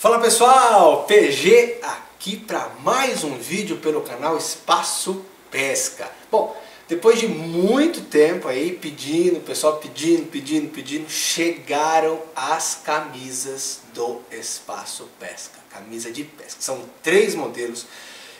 Fala pessoal, PG aqui para mais um vídeo pelo canal Espaço Pesca. Bom, depois de muito tempo aí pedindo, pessoal pedindo, pedindo, pedindo, chegaram as camisas do Espaço Pesca, camisa de pesca. São três modelos,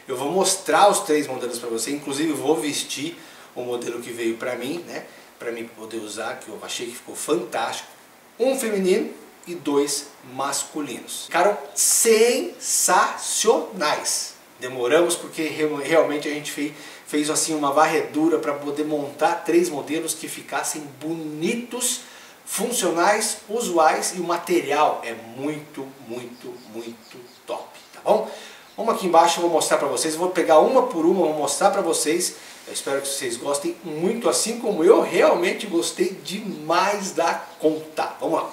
eu vou mostrar os três modelos para você, inclusive vou vestir o modelo que veio para mim, né, para mim poder usar, que eu achei que ficou fantástico. Um feminino e dois masculinos. Ficaram sensacionais. Demoramos porque realmente a gente fez, fez assim uma varredura para poder montar três modelos que ficassem bonitos, funcionais, usuais e o material é muito, muito, muito top, tá bom? Vamos aqui embaixo, eu vou mostrar para vocês, vou pegar uma por uma, vou mostrar para vocês. Eu espero que vocês gostem muito, assim como eu realmente gostei demais da conta. Vamos lá.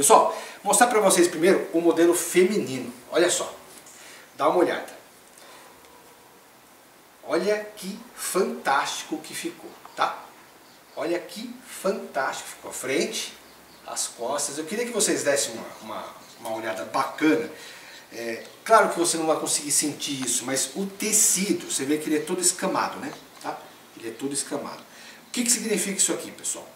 Pessoal, mostrar para vocês primeiro o modelo feminino. Olha só, dá uma olhada. Olha que fantástico que ficou, tá? Olha que fantástico ficou. A frente, as costas. Eu queria que vocês dessem uma, uma, uma olhada bacana. É, claro que você não vai conseguir sentir isso, mas o tecido, você vê que ele é todo escamado, né? Tá? Ele é todo escamado. O que, que significa isso aqui, pessoal?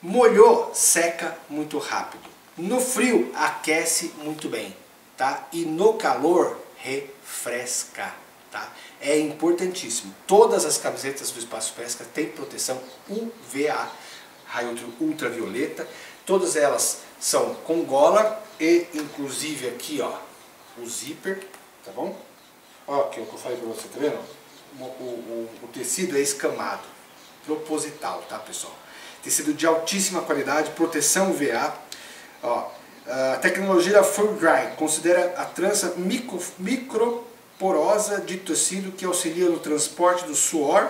Molhou, seca muito rápido. No frio aquece muito bem, tá? E no calor refresca, tá? É importantíssimo. Todas as camisetas do Espaço Pesca têm proteção UVA, raio ultravioleta. Todas elas são com gola e inclusive aqui, ó, o zíper, tá bom? Ó, aqui é o que eu falei para você, tá vendo? O, o, o, tecido é escamado, proposital, tá pessoal? Tecido de altíssima qualidade, proteção UVA, Ó, a tecnologia Full Dry considera a trança micro, microporosa de tecido que auxilia no transporte do suor,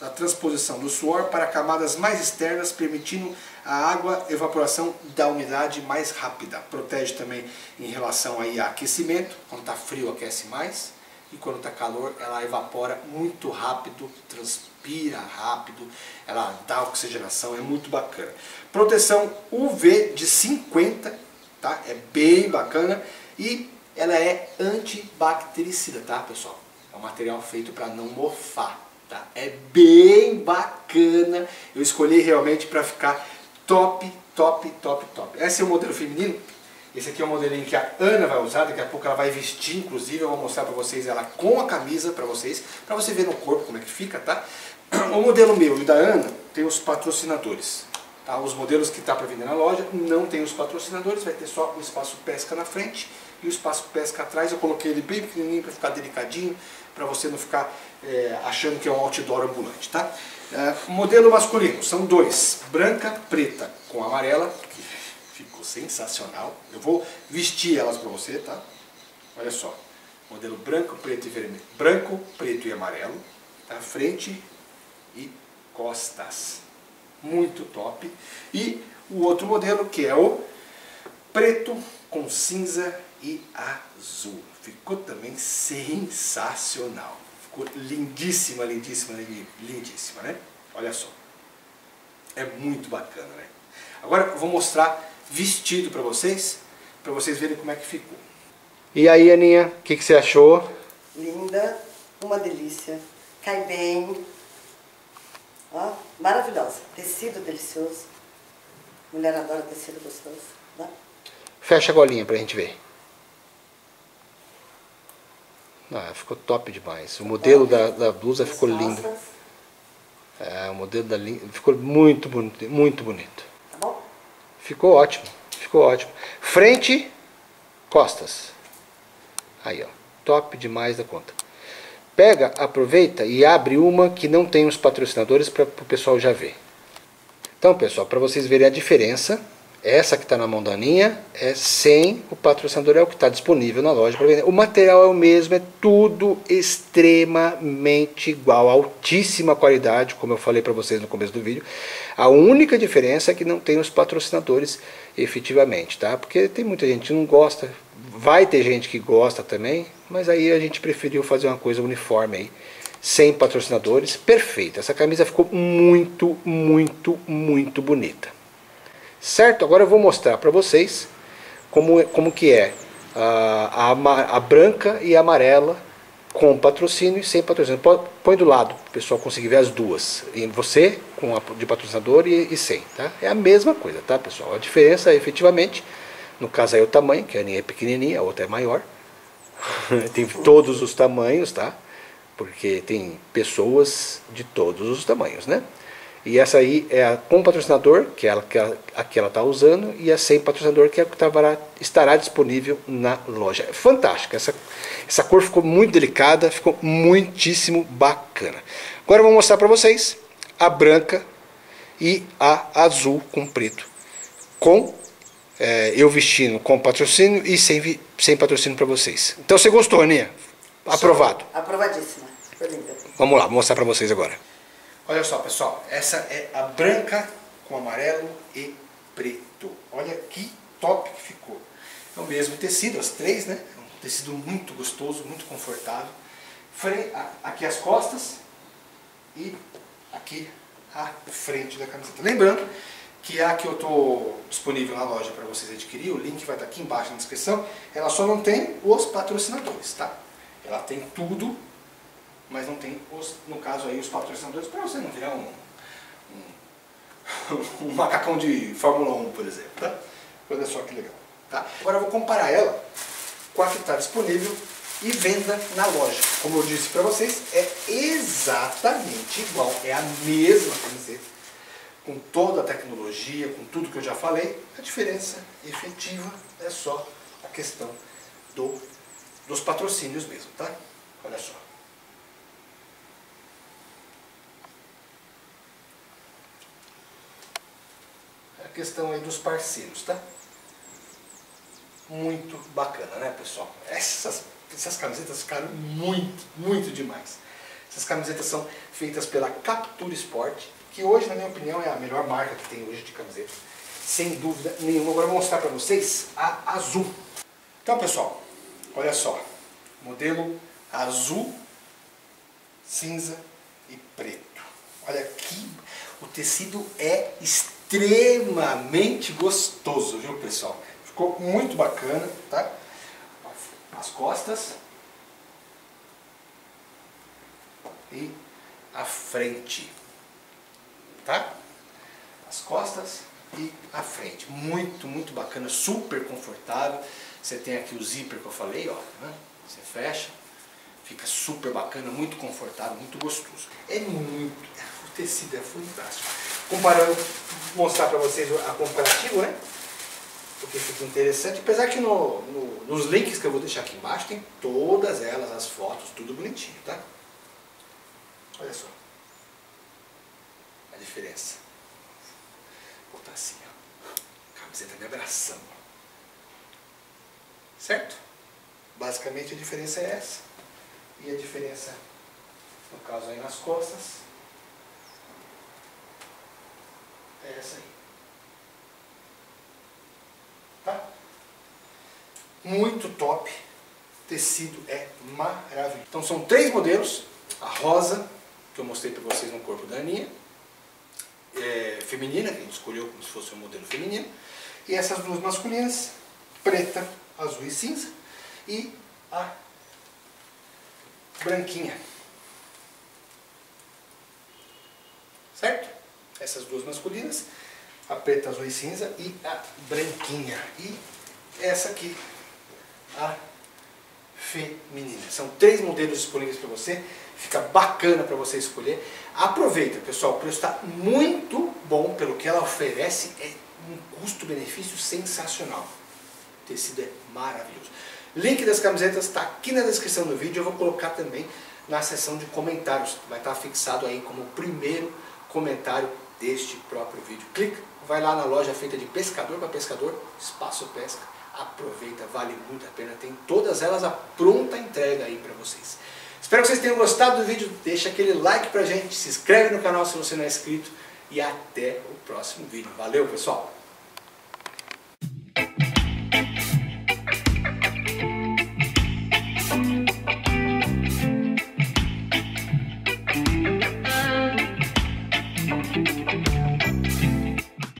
a transposição do suor para camadas mais externas, permitindo a água evaporação da umidade mais rápida. Protege também em relação aí a aquecimento, quando está frio aquece mais, e quando está calor ela evapora muito rápido, transpira rápido, ela dá oxigenação, é muito bacana. Proteção UV de 50, tá? É bem bacana e ela é antibactericida, tá pessoal? É um material feito para não mofar, tá? É bem bacana, eu escolhi realmente para ficar top, top, top, top. Esse é o modelo feminino, esse aqui é o modelinho que a Ana vai usar, daqui a pouco ela vai vestir, inclusive, eu vou mostrar para vocês ela com a camisa para vocês, para você ver no corpo como é que fica, tá? O modelo meu e da Ana tem os patrocinadores. Tá? Os modelos que está para vender na loja não tem os patrocinadores, vai ter só o espaço pesca na frente e o espaço pesca atrás. Eu coloquei ele bem pequenininho para ficar delicadinho, para você não ficar é, achando que é um outdoor ambulante. Tá? É, modelo masculino, são dois, branca, preta com amarela, sensacional. Eu vou vestir elas para você, tá? Olha só. Modelo branco, preto e vermelho. Branco, preto e amarelo. Tá? Frente e costas. Muito top. E o outro modelo que é o preto com cinza e azul. Ficou também sensacional. Ficou lindíssima, lindíssima, lindíssima, né? Olha só. É muito bacana, né? Agora eu vou mostrar vestido para vocês, para vocês verem como é que ficou. E aí, Aninha, o que, que, você achou? Linda, uma delícia, cai bem, ó, maravilhosa, tecido delicioso, mulher adora tecido gostoso, né? Fecha a golinha pra gente ver. Ah, ficou top demais. O modelo da, da blusa ficou lindo. É, o modelo da ficou muito bonito, muito bonito. Ficou ótimo, ficou ótimo. Frente, costas. Aí, ó, top demais da conta. Pega, aproveita e abre uma que não tem os patrocinadores para o pessoal já ver. Então, pessoal, para vocês verem a diferença, essa que está na mão da Aninha é sem o patrocinador, é o que está disponível na loja para vender. O material é o mesmo, é tudo extremamente igual, altíssima qualidade, como eu falei para vocês no começo do vídeo. A única diferença é que não tem os patrocinadores efetivamente, tá? Porque tem muita gente que não gosta, vai ter gente que gosta também, mas aí a gente preferiu fazer uma coisa uniforme aí, sem patrocinadores, perfeita. Essa camisa ficou muito, muito, muito bonita. Certo? Agora eu vou mostrar para vocês como, como que é a, a, a, branca e a amarela com patrocínio e sem patrocínio. Põe do lado para o pessoal conseguir ver as duas. E você com a, de patrocinador e, e, sem. Tá? É a mesma coisa, tá pessoal? A diferença efetivamente, no caso aí o tamanho, que a minha é pequenininha, a outra é maior. tem todos os tamanhos, tá? Porque tem pessoas de todos os tamanhos, né? E essa aí é a com patrocinador, que é a que ela, a que ela está usando, e a sem patrocinador, que é a que estará, estará disponível na loja. É fantástica, essa, essa cor ficou muito delicada, ficou muitíssimo bacana. Agora eu vou mostrar para vocês a branca e a azul com preto, com é, eu vestindo com patrocínio e sem, sem patrocínio para vocês. Então você gostou, Aninha? Aprovado. Aprovadíssima. Vamos lá, vou mostrar para vocês agora. Olha só, pessoal, essa é a branca com amarelo e preto. Olha que top que ficou. É o mesmo tecido, as três, né? É um tecido muito gostoso, muito confortável. Aqui as costas e aqui a frente da camiseta. Lembrando que a que eu estou disponível na loja para vocês adquirir, o link vai estar aqui embaixo na descrição, ela só não tem os patrocinadores, tá? Ela tem tudo mas não tem, os, no caso aí, os patrocinadores para você não virar um, um, um, macacão de Fórmula 1, por exemplo. Tá? Olha só que legal. Tá? Agora eu vou comparar ela com a que está disponível e venda na loja. Como eu disse para vocês, é exatamente igual, é a mesma camiseta, com toda a tecnologia, com tudo que eu já falei. A diferença efetiva é só a questão do, dos patrocínios mesmo, tá? Olha só. Questão aí dos parceiros, tá? Muito bacana, né, pessoal? Essas, essas camisetas ficaram muito, muito demais. Essas camisetas são feitas pela Captura Sport, que hoje, na minha opinião, é a melhor marca que tem hoje de camiseta. Sem dúvida nenhuma. Agora eu vou mostrar para vocês a azul. Então, pessoal, olha só. Modelo azul, cinza e preto. Olha aqui, o tecido é extremamente extremamente gostoso, viu pessoal? Ficou muito bacana, tá? As costas e a frente, tá? As costas e a frente. Muito, muito bacana, super confortável. Você tem aqui o zíper que eu falei, ó, né? Você fecha, fica super bacana, muito confortável, muito gostoso. É muito, o tecido é fantástico. Comparando mostrar para vocês a comparativo, né? Porque fica interessante. Apesar que no, no, nos links que eu vou deixar aqui embaixo tem todas elas, as fotos, tudo bonitinho, tá? Olha só. A diferença. Vou botar assim, ó. Camiseta me abraçando. Certo? Basicamente a diferença é essa. E a diferença, no caso aí nas costas, é essa aí. Tá? Muito top. Tecido é maravilhoso. Então são três modelos. A rosa, que eu mostrei para vocês no corpo da Aninha. É, feminina, que a gente escolheu como se fosse um modelo feminino. E essas duas masculinas, preta, azul e cinza. E a branquinha. Certo? Essas duas masculinas, a preta, azul e cinza e a branquinha. E essa aqui, a feminina. São três modelos disponíveis para você, fica bacana para você escolher. Aproveita, pessoal, o preço está muito bom pelo que ela oferece, é um custo-benefício sensacional. O tecido é maravilhoso. Link das camisetas está aqui na descrição do vídeo, eu vou colocar também na seção de comentários, vai estar fixado aí como o primeiro comentário deste próprio vídeo. Clica, vai lá na loja feita de pescador para pescador, Espaço Pesca, aproveita, vale muito a pena, tem todas elas a pronta entrega aí para vocês. Espero que vocês tenham gostado do vídeo, deixa aquele like pra gente, se inscreve no canal se você não é inscrito e até o próximo vídeo. Valeu pessoal!